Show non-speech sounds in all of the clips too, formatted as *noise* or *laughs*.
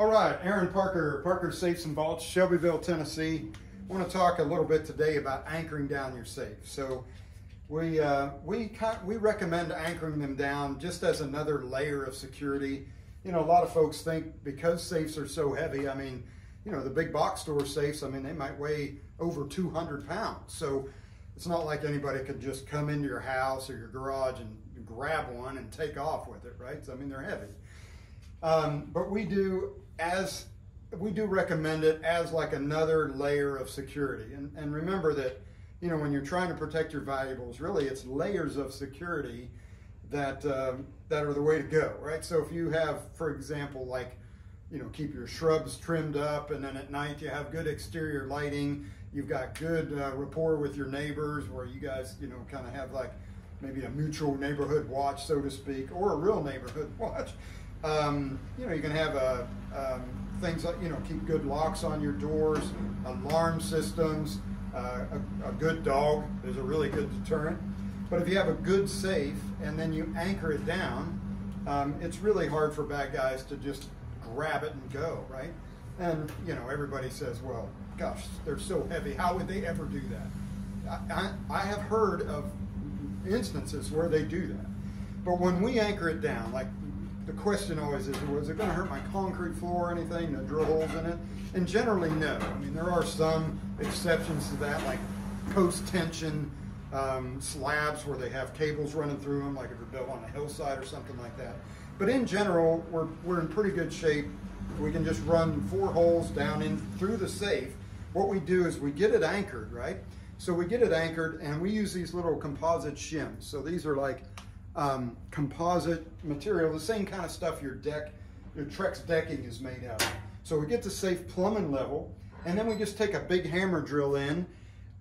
All right, Aaron Parker, Parker Safes and Vaults, Shelbyville, Tennessee. I want to talk a little bit today about anchoring down your safe. So we, uh, we, we recommend anchoring them down just as another layer of security. You know, a lot of folks think because safes are so heavy, I mean, you know, the big box store safes, I mean, they might weigh over 200 pounds. So it's not like anybody could just come into your house or your garage and grab one and take off with it, right? So, I mean, they're heavy. Um, but we do as we do recommend it as like another layer of security. And, and remember that, you know, when you're trying to protect your valuables, really it's layers of security that um, that are the way to go, right? So if you have, for example, like, you know, keep your shrubs trimmed up, and then at night you have good exterior lighting, you've got good uh, rapport with your neighbors, where you guys, you know, kind of have like maybe a mutual neighborhood watch, so to speak, or a real neighborhood *laughs* watch. Um, you know, you can have a, um, things like, you know, keep good locks on your doors, alarm systems, uh, a, a, good dog is a really good deterrent. But if you have a good safe and then you anchor it down, um, it's really hard for bad guys to just grab it and go, right? And, you know, everybody says, well, gosh, they're so heavy. How would they ever do that? I, I, I have heard of instances where they do that. But when we anchor it down, like the question always is, was it going to hurt my concrete floor or anything, to drill holes in it? And generally, no. I mean, there are some exceptions to that, like post-tension um, slabs where they have cables running through them, like if you're built on a hillside or something like that. But in general, we're, we're in pretty good shape. We can just run four holes down in through the safe. What we do is we get it anchored, right? So we get it anchored and we use these little composite shims. So these are like um, composite material, the same kind of stuff your deck, your Trex decking is made out of. So we get to safe plumbing level, and then we just take a big hammer drill in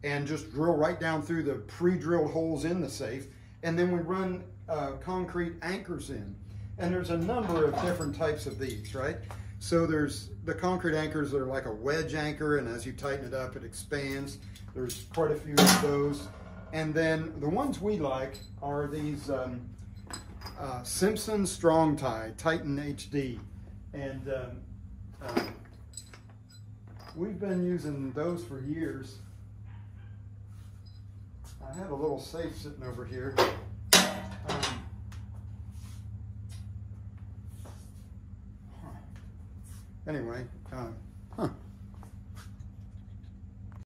and just drill right down through the pre-drilled holes in the safe, and then we run uh, concrete anchors in. And there's a number of different types of these, right? So there's the concrete anchors that are like a wedge anchor, and as you tighten it up, it expands. There's quite a few of those. And then the ones we like are these um, uh, Simpson Strong Tie Titen HD. And um, uh, we've been using those for years. I have a little safe sitting over here. Um, anyway, uh,